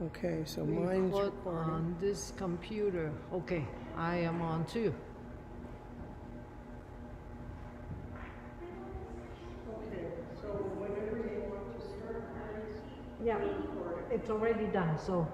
Okay, so mine's Report recording. on this computer. Okay, I am on too. Okay, so whenever you want to start, yeah, it's already done, so.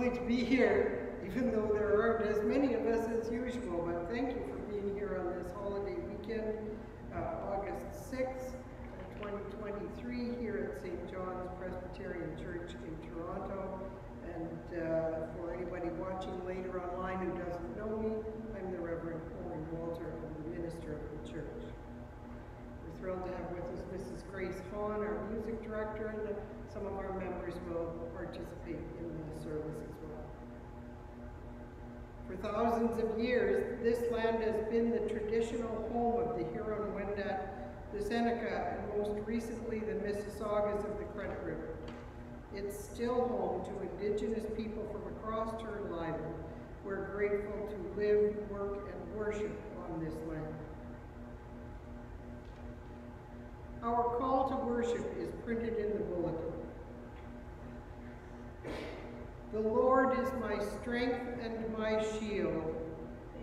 Lovely to be here, even though there aren't as many of us as usual, but thank you for being here on this holiday weekend, uh, August 6th, 2023, here at St. John's Presbyterian Church in Toronto. And uh, for anybody watching later online who doesn't know me, I'm the Reverend Owen Walter, I'm the minister of the church. We're thrilled to have with us Mrs. Grace Hahn, our music director, and some of our members will participate in the service. For thousands of years, this land has been the traditional home of the Huron-Wendat, the Seneca, and most recently the Mississaugas of the Credit River. It's still home to Indigenous people from across Turtle Island. We're grateful to live, work, and worship on this land. Our call to worship is printed in the bulletin. The Lord is my strength and my shield.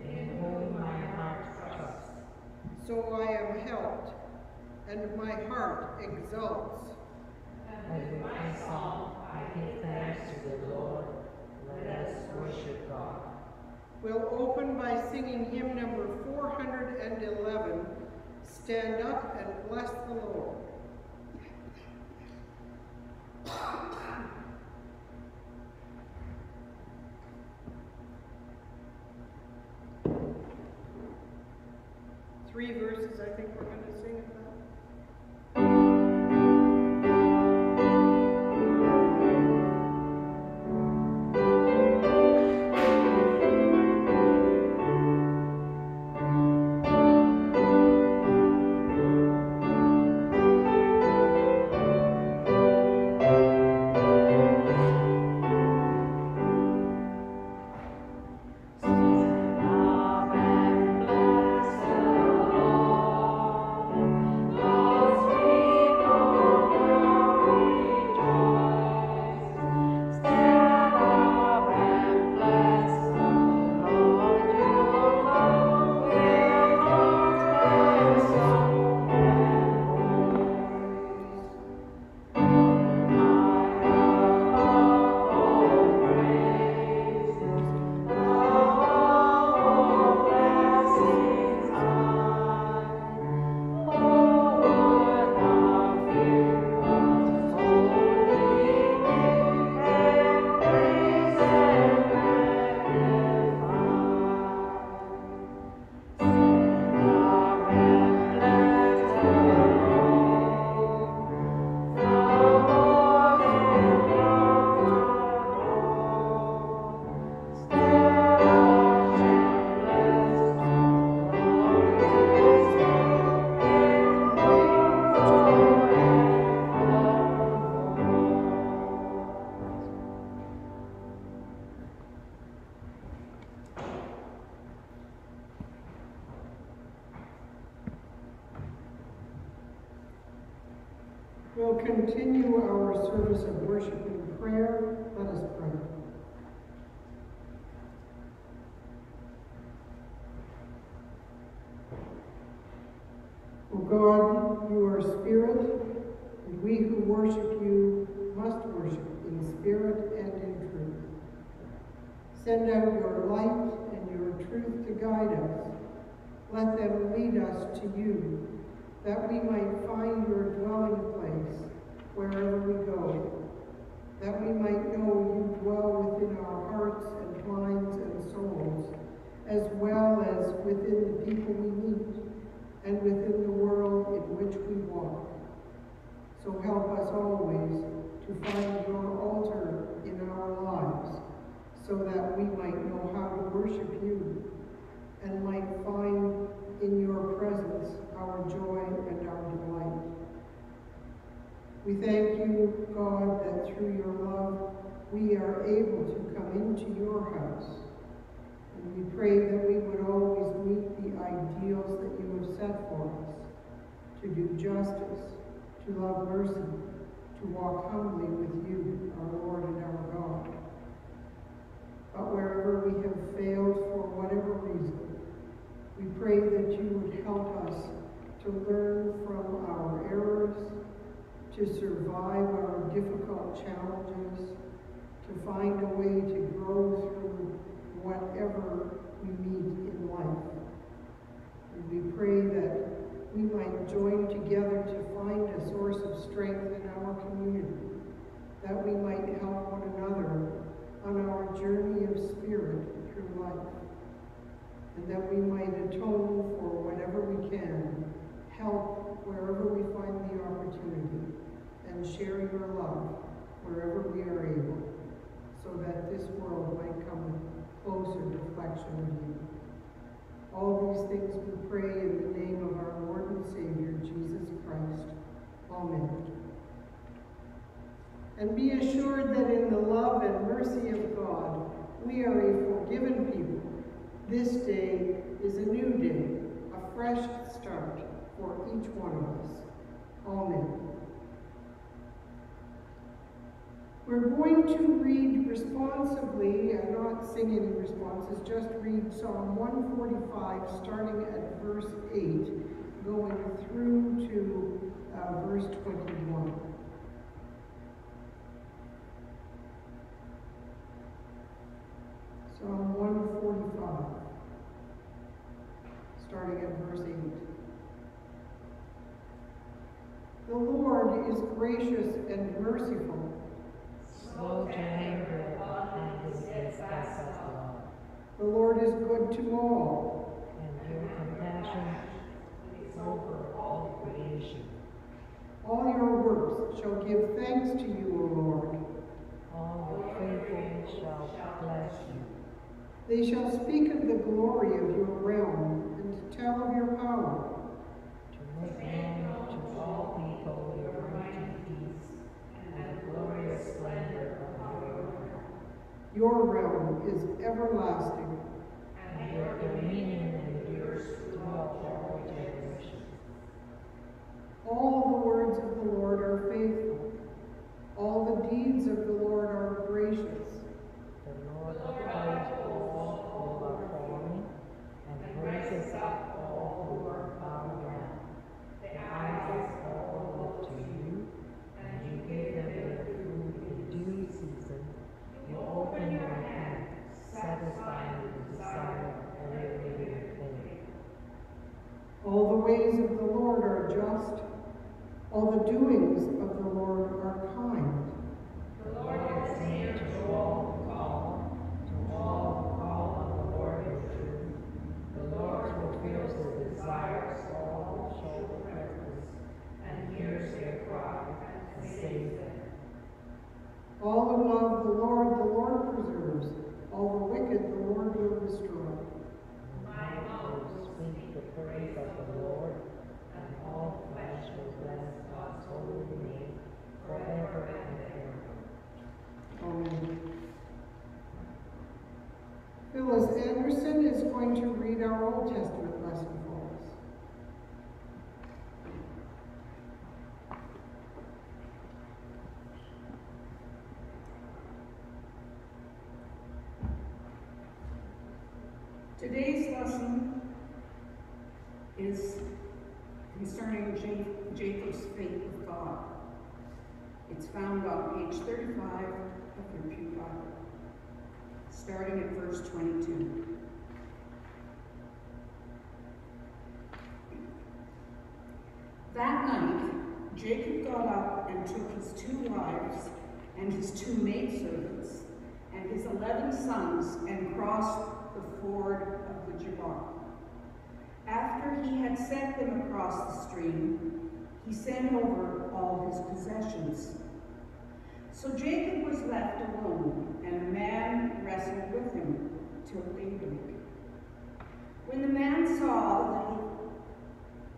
In whom my heart trusts. So I am helped, and my heart exults. And with my song I give thanks to the Lord. Let us worship God. We'll open by singing hymn number 411, Stand Up and Bless the Lord. Justice, to love mercy, to walk humbly with you, our Lord and our God. But wherever we have failed for whatever reason, we pray that you would help us to learn from our errors, to survive our difficult challenges, to find a way to grow through whatever we meet in life. And we pray that we might join together to find a source of strength in our community, that we might help one another on our journey of spirit through life, and that we might atone for whatever we can, help wherever we find the opportunity, and share your love wherever we are able, so that this world might come closer to reflection of you. All these things we pray in the name of our Lord and Savior, Jesus Christ. Amen. And be assured that in the love and mercy of God, we are a forgiven people. This day is a new day, a fresh start for each one of us. Amen. We're going to read responsively and not sing any responses, just read Psalm 145, starting at verse 8, going through to uh, verse 21. Psalm 145, starting at verse 8. The Lord is gracious and merciful slow to anger, and his steadfast love. The Lord is good to all, and your compassion is over all creation. All your works shall give thanks to you, O Lord. All your faithful shall bless you. They shall speak of the glory of your realm and to tell of your power. To make known to all people your mighty deeds and the glorious splendor of your realm. Your realm is everlasting. And your dominion endures throughout all generations. All the words of the Lord are faithful. All the deeds of the Lord are gracious. The Lord upholds all who are falling, and raises up all who are bowed down. The eyes all look to you, and you give them their food in due season. You open your hand, All the ways of the Lord are just. All the doings of the Lord are kind. The Lord is near to all who call, to all who call on the Lord in truth. The Lord fulfills the desires of all who show repentance, and hears their cry and saves them. All who love the Lord, the Lord preserves. All the wicked, the Lord will destroy. My mouth will speak the praise of the Lord, and all flesh will bless God's holy name forever and ever. Amen. Phyllis Anderson is going to read our Old Testament lesson for us. Today's lesson is concerning Ja- Jacob's faith with God. It's found on page 35 of your Pew Bible, starting at verse 22. That night, Jacob got up and took his two wives and his two maidservants and his eleven sons and crossed the ford of the Jabbok. After he had sent them across the stream, he sent over all his possessions. So Jacob was left alone, and a man wrestled with him till daybreak. When the man saw that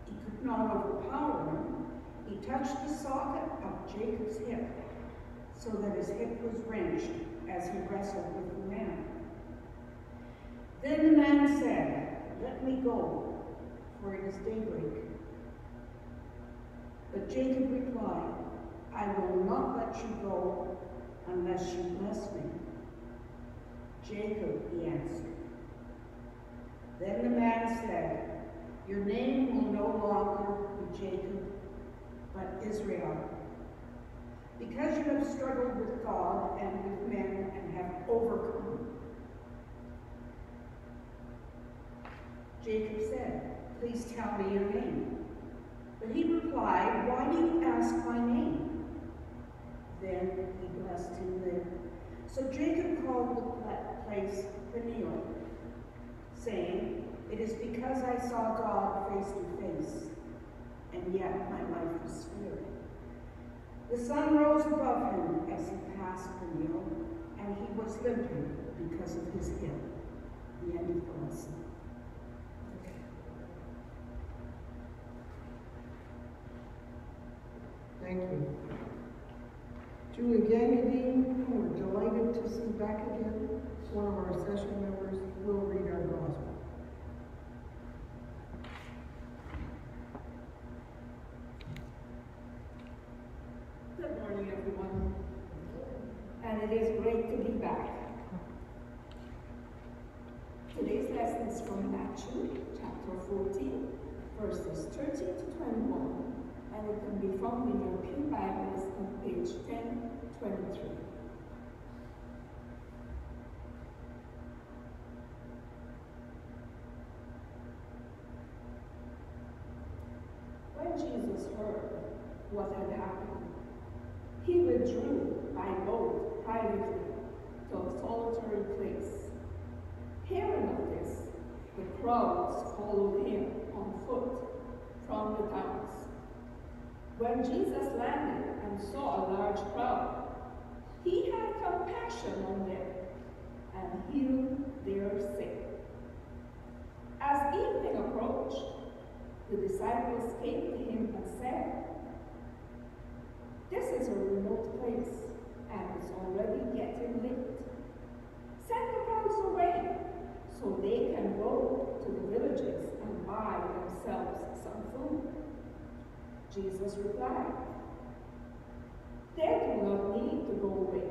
he, he could not overpower him, he touched the socket of Jacob's hip, so that his hip was wrenched as he wrestled with the man. Then the man said, Let me go, for it is daybreak. But Jacob replied, I will not let you go unless you bless me. Jacob, he answered. Then the man said, Your name will no longer be Jacob, but Israel, because you have struggled with God and with men and have overcome. Jacob said, Please tell me your name. But he replied, Why do you ask my name? He blessed him there. So Jacob called the place Peniel, saying, It is because I saw God face to face, and yet my life was spared. The sun rose above him as he passed Peniel, and he was limping because of his ill. The end of the lesson. Thank you. Julie Gangadine, we're delighted to see back again. One of our session members will read our gospel. Good morning, everyone. And it is great to be back. Today's lesson is from Matthew chapter 14, verses 13 to 21, and it can be found in your Pew Bibles on page 1023. When Jesus heard what had happened, he withdrew by boat privately to a solitary place. Hearing of this, the crowds followed him on foot from the towns. When Jesus landed and saw a large crowd, he had compassion on them and healed their sick. As evening approached, the disciples came to him and said, This is a remote place, and it's already getting late. Send the crowds away so they can go to the villages and buy themselves some food. Jesus replied, They do not need to go away.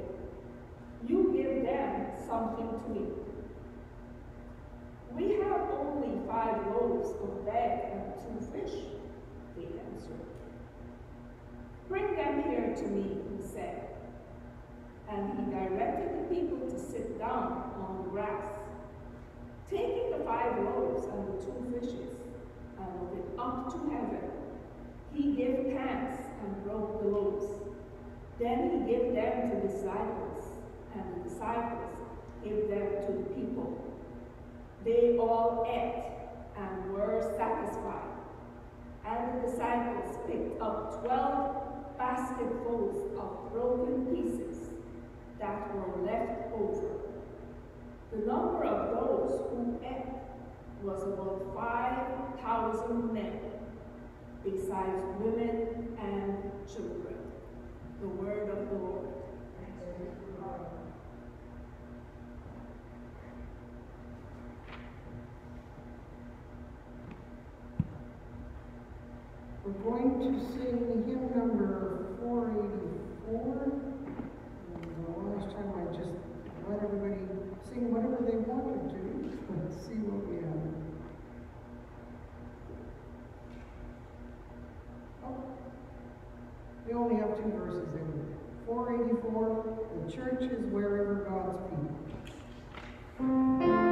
You give them something to eat. We have only five loaves of bread and two fish, they answered. Bring them here to me, he said. And he directed the people to sit down on the grass. Taking the five loaves and the two fishes, and looking up to heaven, he gave thanks and broke the loaves. Then he gave them to the disciples, and the disciples gave them to the people. They all ate and were satisfied. And the disciples picked up twelve basketfuls of broken pieces that were left over. The number of those who ate was about five thousand men, besides women and children. The word of the Lord. We're going to sing hymn number four eighty-four. The last time I just let everybody sing whatever they wanted to. Let's see what we have. We only have two verses in Four eighty-four, the church is wherever God's people.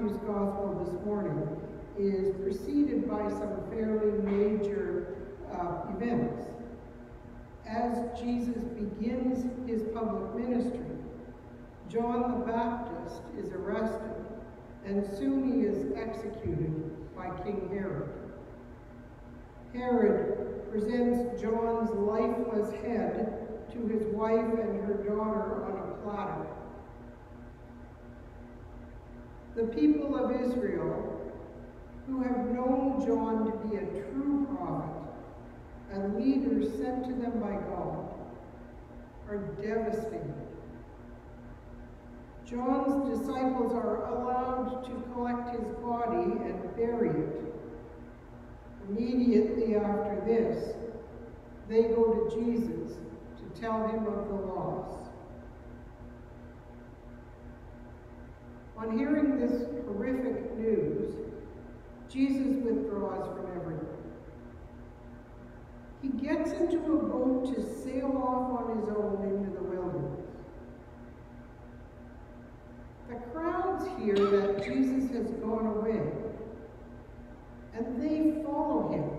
Matthew's Gospel this morning is preceded by some fairly major uh, events. As Jesus begins his public ministry, John the Baptist is arrested, and soon he is executed by King Herod. Herod presents John's lifeless head to his wife and her daughter on a platter. The people of Israel, who have known John to be a true prophet, a leader sent to them by God, are devastated. John's disciples are allowed to collect his body and bury it. Immediately after this, they go to Jesus to tell him of the loss. On hearing this horrific news, Jesus withdraws from everything. He gets into a boat to sail off on his own into the wilderness. The crowds hear that Jesus has gone away, and they follow him,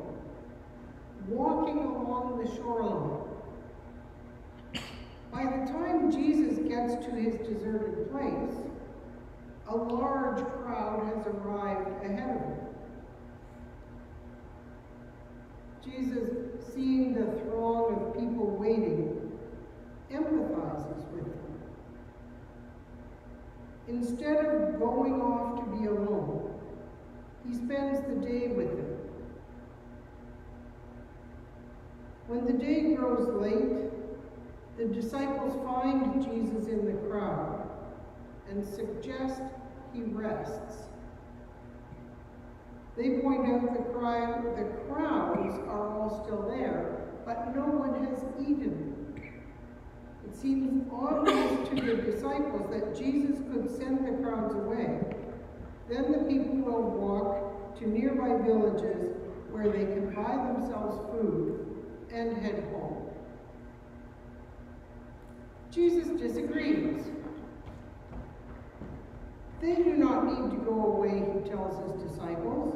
walking along the shoreline. By the time Jesus gets to his deserted place, a large crowd has arrived ahead of him. Jesus, seeing the throng of people waiting, empathizes with them. Instead of going off to be alone, he spends the day with them. When the day grows late, the disciples find Jesus in the crowd and suggest he rests. They point out the, cry, the crowds are all still there, but no one has eaten. It seems obvious to the disciples that Jesus could send the crowds away. Then the people will walk to nearby villages where they can buy themselves food and head home. Jesus disagrees. They do not need to go away, he tells his disciples.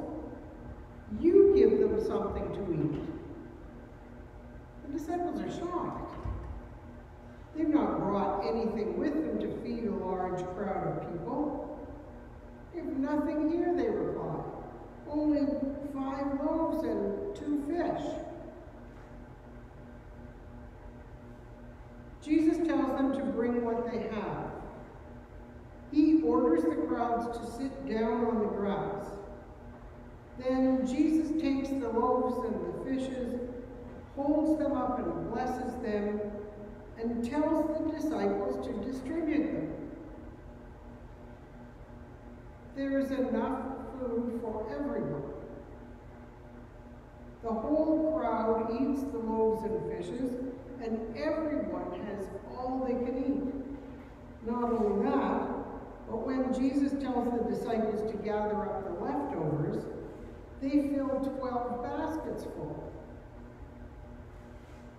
You give them something to eat. The disciples are shocked. They've not brought anything with them to feed a large crowd of people. They have nothing here, they reply. Only five loaves and two fish. Jesus tells them to bring what they have. He orders the crowds to sit down on the grass. Then Jesus takes the loaves and the fishes, holds them up and blesses them, and tells the disciples to distribute them. There is enough food for everyone. The whole crowd eats the loaves and fishes, and everyone has all they can eat. Not only that, but when Jesus tells the disciples to gather up the leftovers, they fill 12 baskets full.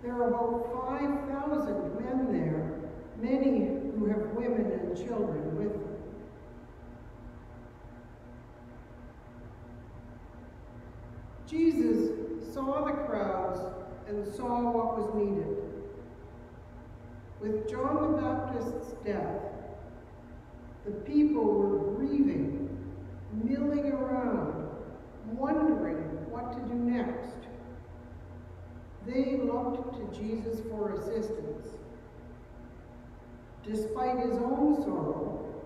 There are about 5,000 men there, many who have women and children with them. Jesus saw the crowds and saw what was needed. With John the Baptist's death, the people were grieving, milling around, wondering what to do next. They looked to Jesus for assistance. Despite his own sorrow,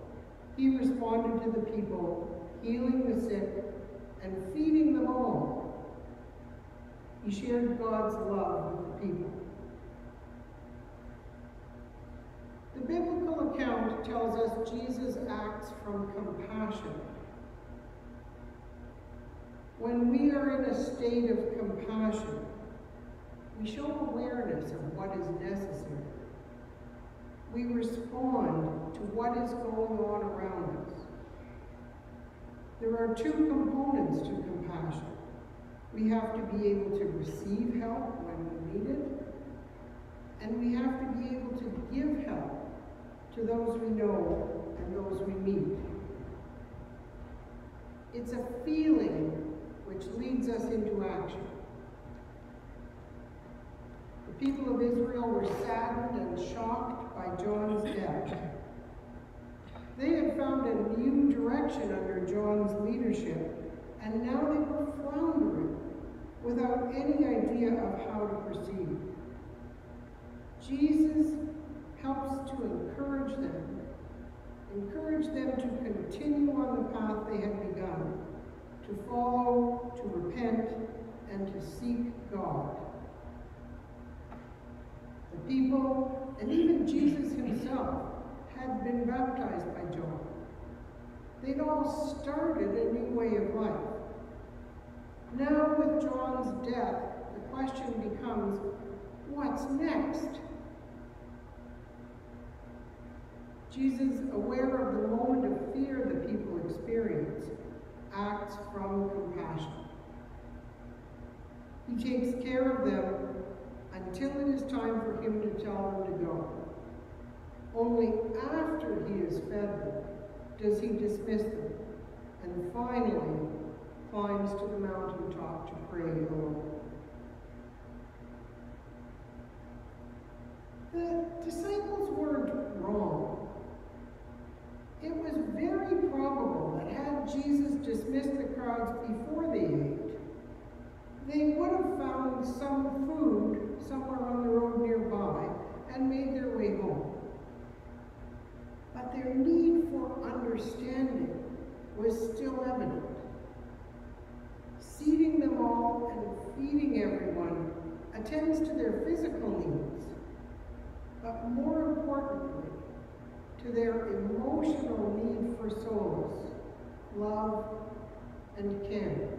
he responded to the people, healing the sick and feeding them all. He shared God's love with the people. The biblical account tells us Jesus acts from compassion. When we are in a state of compassion, we show awareness of what is necessary. We respond to what is going on around us. There are two components to compassion. We have to be able to receive help when we need it, and we have to be able to give help to those we know and those we meet. It's a feeling which leads us into action. The people of Israel were saddened and shocked by John's death. They had found a new direction under John's leadership, and now they were floundering without any idea of how to proceed. Jesus helps to encourage them, encourage them to continue on the path they had begun, to follow, to repent, and to seek God. The people, and even Jesus himself, had been baptized by John. They'd all started a new way of life. Now, with John's death, the question becomes what's next? Jesus, aware of the moment of fear the people experience, acts from compassion. He takes care of them until it is time for him to tell them to go. Only after he has fed them does he dismiss them, and finally climbs to the mountaintop to pray alone. The disciples weren't wrong. It was very probable that had Jesus dismissed the crowds before they ate, they would have found some food somewhere on the road nearby and made their way home. But their need for understanding was still evident. Seating them all and feeding everyone attends to their physical needs, but more importantly, to their emotional need for souls, love, and care.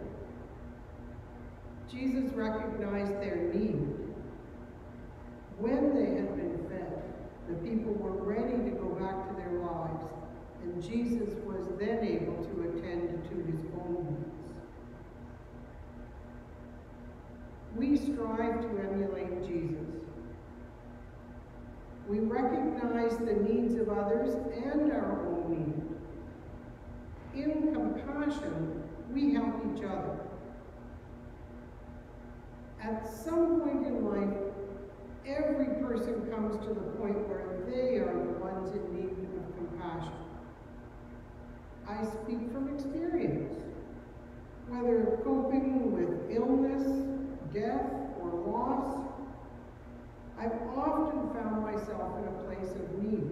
Jesus recognized their need. When they had been fed, the people were ready to go back to their lives, and Jesus was then able to attend to his own needs. We strive to emulate Jesus. We recognize the needs of others and our own need. In compassion, we help each other. At some point in life, every person comes to the point where they are the ones in need of compassion. I speak from experience. Whether coping with illness, death, or loss, I've often found myself in a place of need.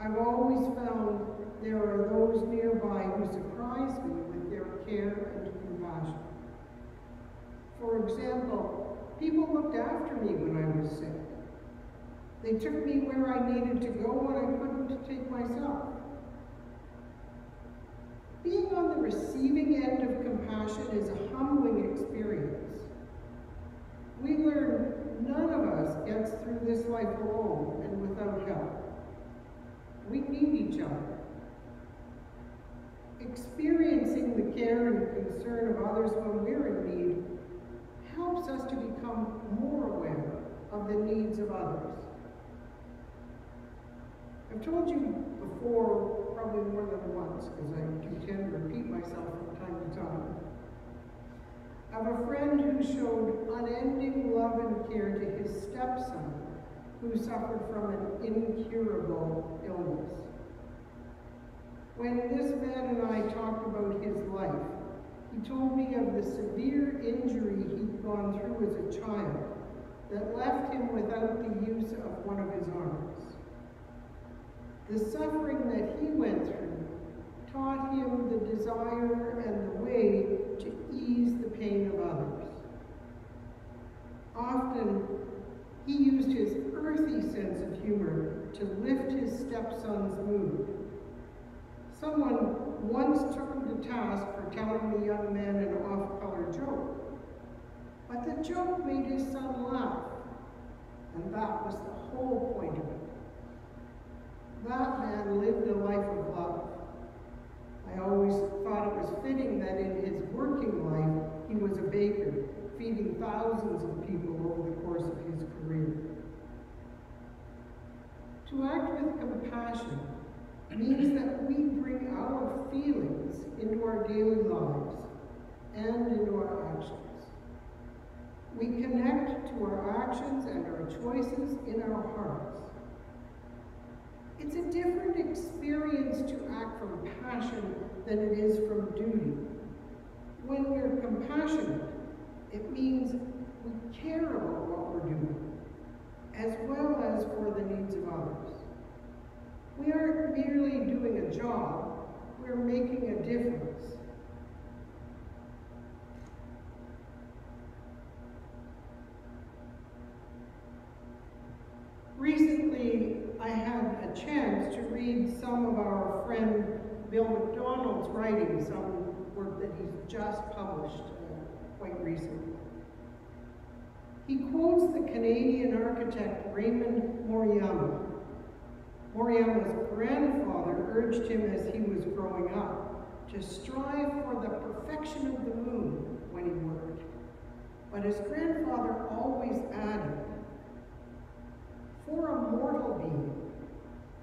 I've always found there are those nearby who surprise me with their care and compassion. For example, people looked after me when I was sick. They took me where I needed to go when I couldn't take myself. Being on the receiving end of compassion is a humbling experience. We learn none of us gets through this life alone and without help. We need each other. Experiencing the care and concern of others when we're in need helps us to become more aware of the needs of others. I've told you before, probably more than once, because I do tend to repeat myself from time to time. I have a friend who showed unending love and care to his stepson, who suffered from an incurable illness. When this man and I talked about his life, he told me of the severe injury he'd gone through as a child that left him without the use of one of his arms. The suffering that he went through taught him the desire and the way to ease the pain of others. Often, he used his earthy sense of humor to lift his stepson's mood. Someone once took him to task telling the young man an off-color joke. But the joke made his son laugh, and that was the whole point of it. That man lived a life of love. I always thought it was fitting that in his working life, he was a baker, feeding thousands of people over the course of his career. To act with compassion means that we bring our feelings into our daily lives and into our actions. We connect to our actions and our choices in our hearts. It's a different experience to act from passion than it is from duty. When we're compassionate, it means we care about what we're doing, as well as for the needs of others. We aren't merely doing a job, we're making a difference. Recently, I had a chance to read some of our friend Bill McDonald's writing, some work that he's just published uh, quite recently. He quotes the Canadian architect Raymond Moriyama. Moriyama's grandfather urged him as he was growing up to strive for the perfection of the moon when he worked. But his grandfather always added, for a mortal being,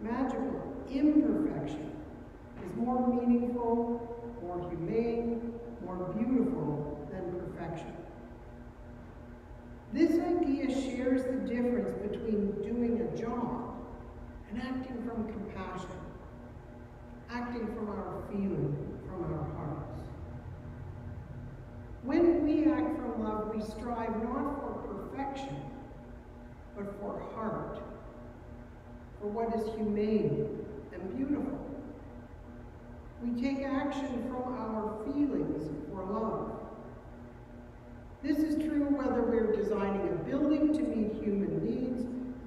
magical imperfection is more meaningful, more humane, more beautiful than perfection. This idea shares the difference between doing a job and acting from compassion, acting from our feeling, from our hearts. When we act from love, we strive not for perfection, but for heart, for what is humane and beautiful. We take action from our feelings for love. This is true whether we're designing a building to meet human needs,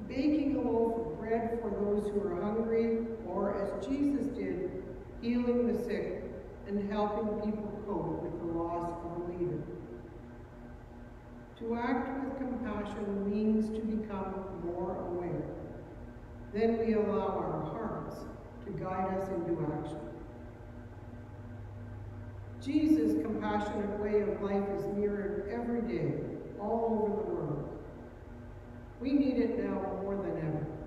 baking a loaf bread for those who are hungry, or as Jesus did, healing the sick and helping people cope with the loss of a leader. To act with compassion means to become more aware. Then we allow our hearts to guide us into action. Jesus' compassionate way of life is mirrored every day, all over the world. We need it now more than ever.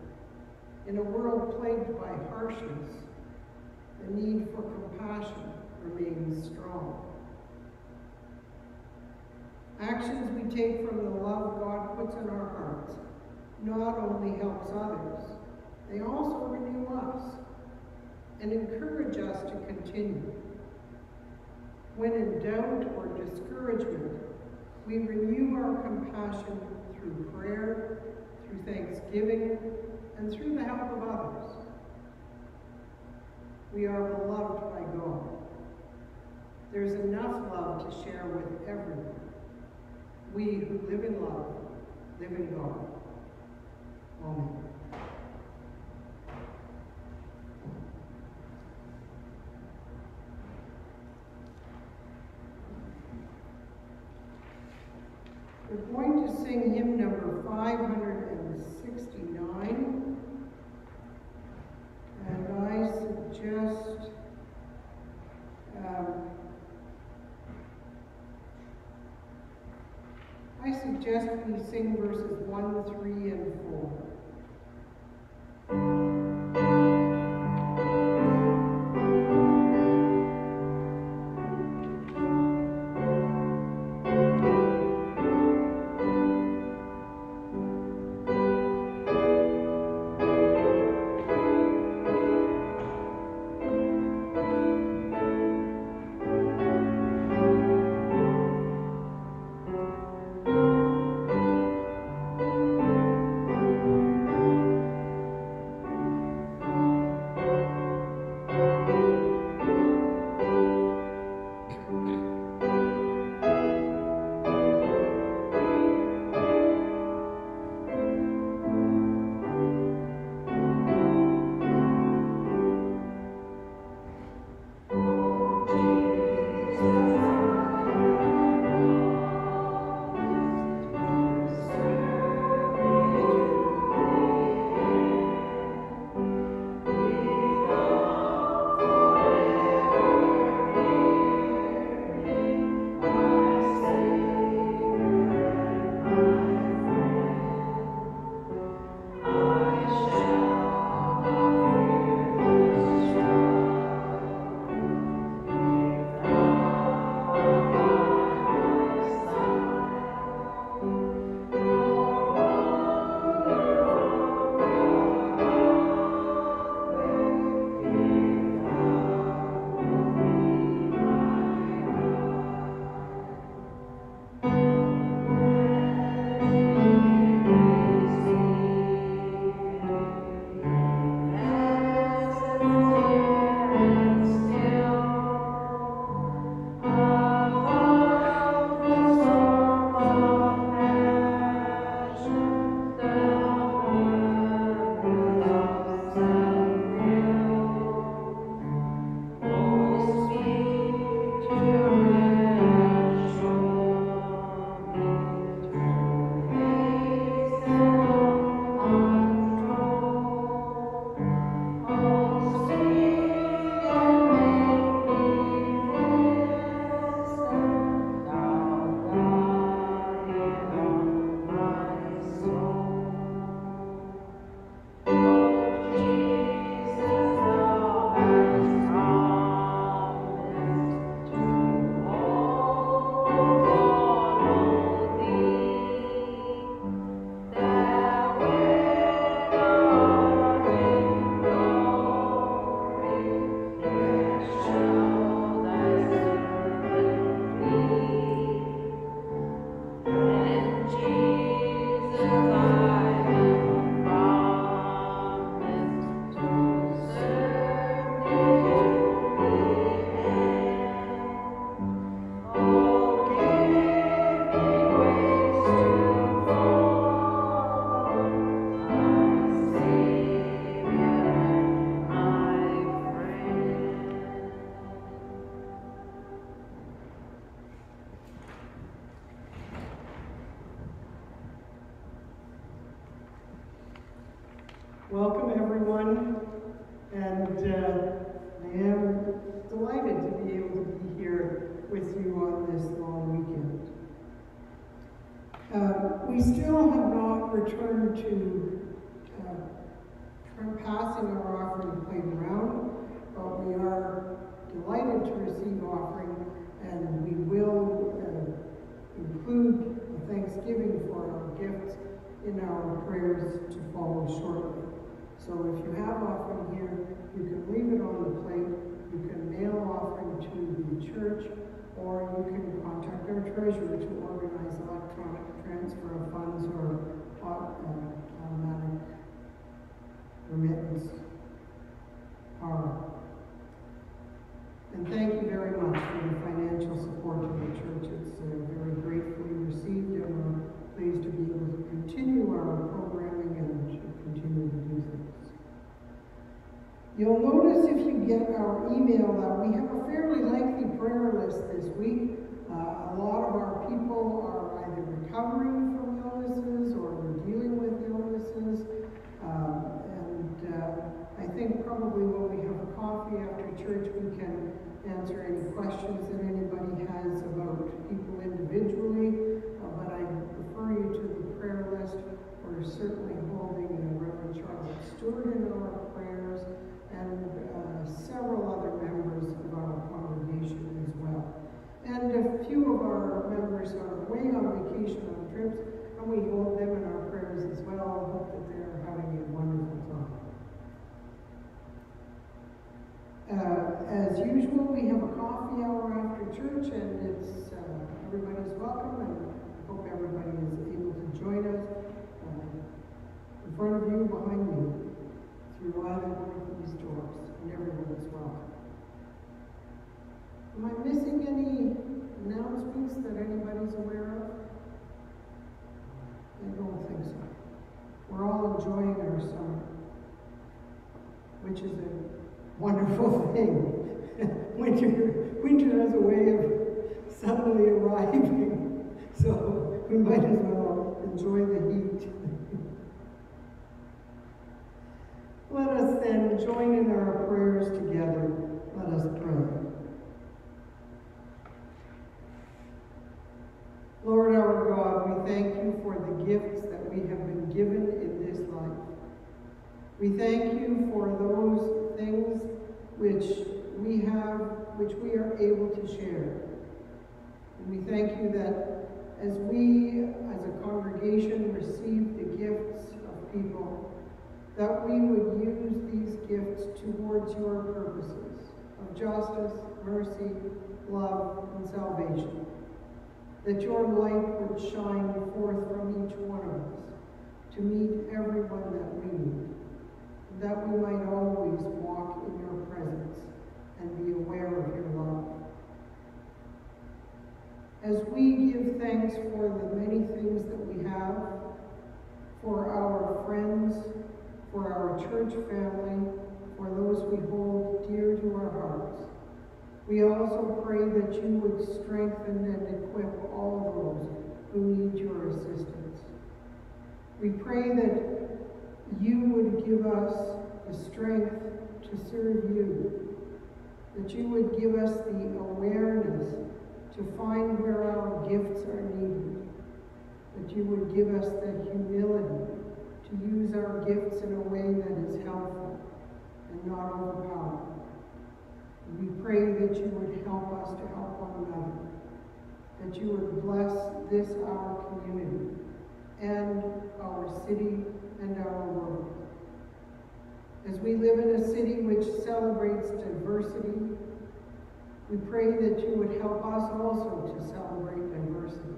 In a world plagued by harshness, the need for compassion remains strong. Actions we take from the love God puts in our hearts not only helps others, they also renew us and encourage us to continue. When in doubt or discouragement, we renew our compassion through prayer, through thanksgiving, and through the help of others. We are beloved by God. There's enough love to share with everyone. We who live in love live in God. Amen. We're going to sing hymn number 569. Three and we might as well enjoy the heat. Let us then join in our prayers together. Let us pray. Lord our God, we thank you for the gifts that we have been given in this life. We thank you for those things which we have, which we are able to share. And we thank you that as we, as a congregation, receive the gifts of people, that we would use these gifts towards your purposes of justice, mercy, love, and salvation. That your light would shine forth from each one of us to meet everyone that we need. That we might always walk in your presence and be aware of your love. As we give thanks for the many things that we have, for our friends, for our church family, for those we hold dear to our hearts. We also pray that you would strengthen and equip all those who need your assistance. We pray that you would give us the strength to serve you, that you would give us the awareness to find where our gifts are needed, that you would give us the humility to use our gifts in a way that is helpful and not overpowering. We pray that you would help us to help one another, that you would bless this, our community, and our city and our world. As we live in a city which celebrates diversity, we pray that you would help us also to celebrate diversity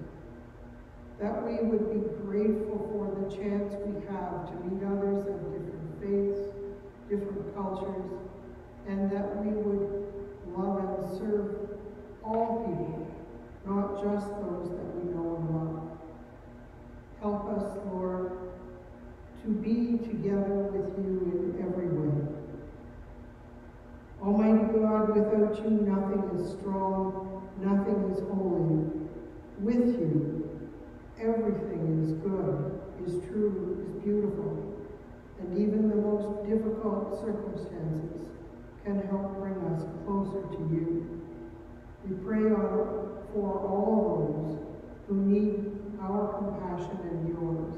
that we would be grateful for the chance we have to meet others of different faiths, different cultures, and that we would love and serve all people, not just those that we know and love. Help us, Lord, to be together with you in every way. Almighty God, without you nothing is strong, nothing is holy. With you, everything is good, is true, is beautiful, and even the most difficult circumstances can help bring us closer to you. We pray for all those who need our compassion and yours,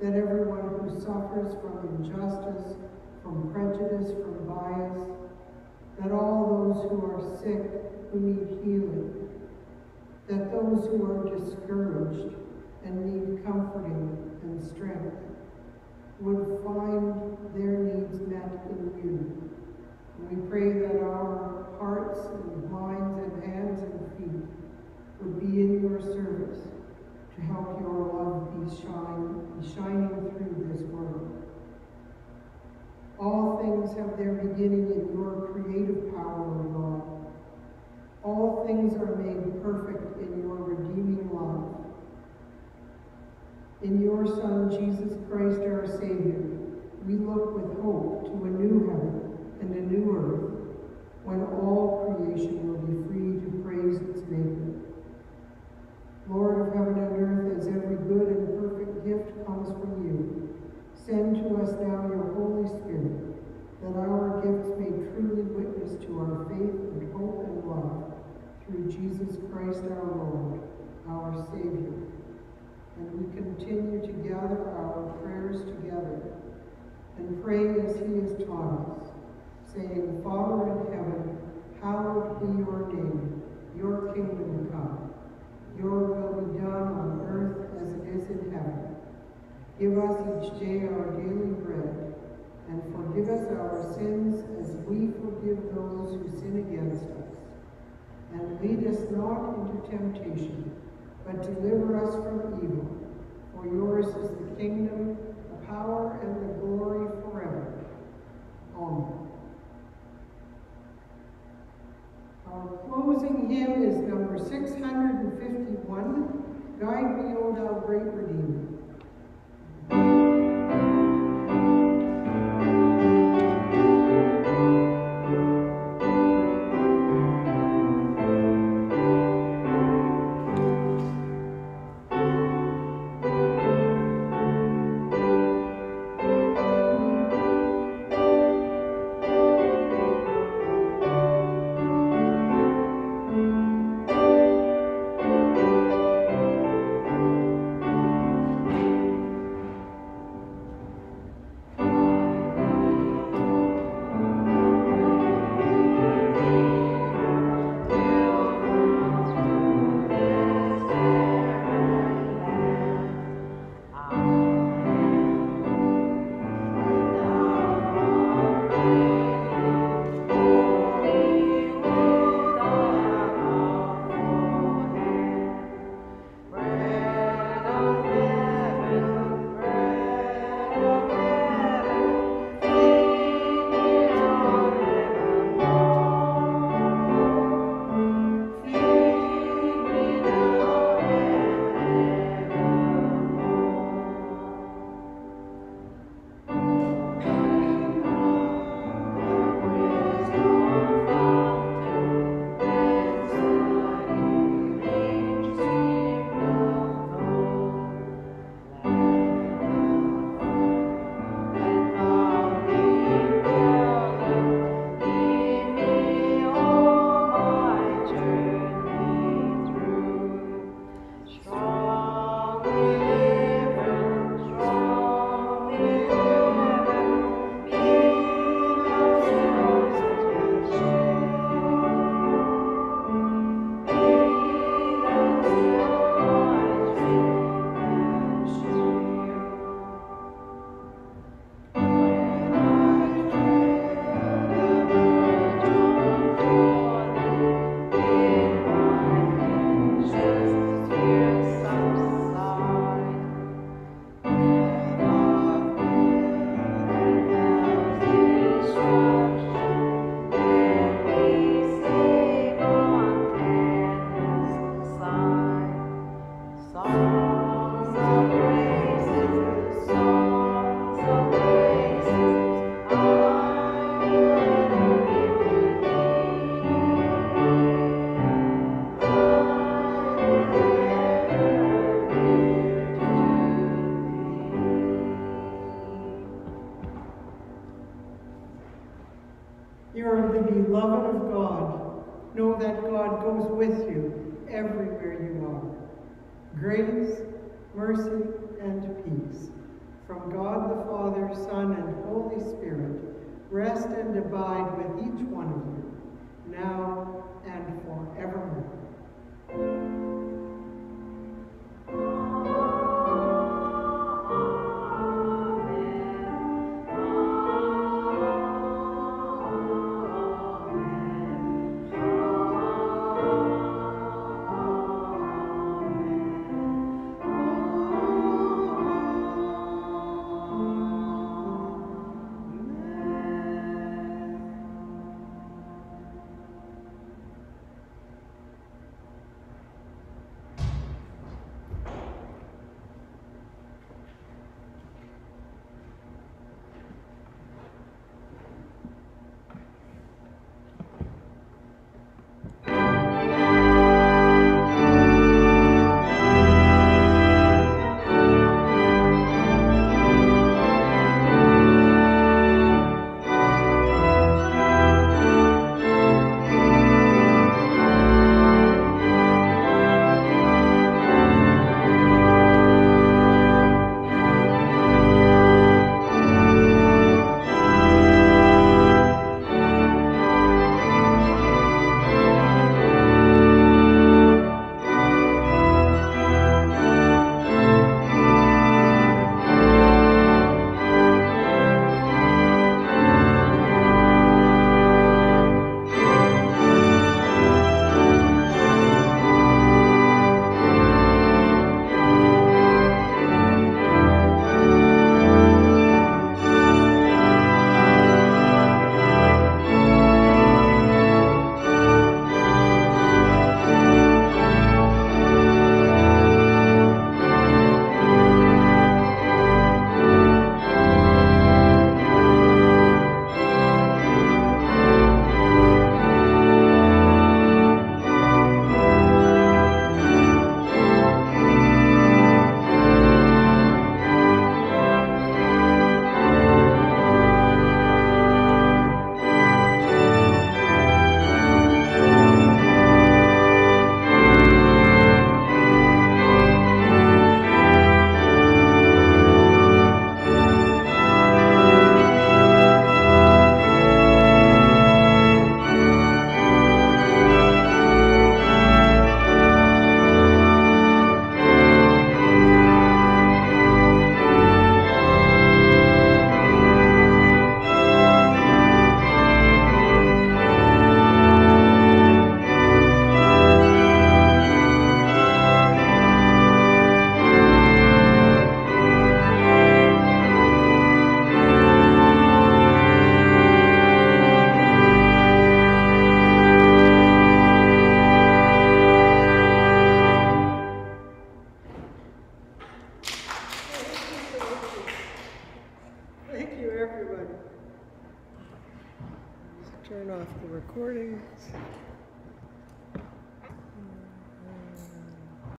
that everyone who suffers from injustice, from prejudice, from bias, that all those who are sick who need healing, that those who are discouraged and need comforting and strength would find their needs met in you. We pray that our hearts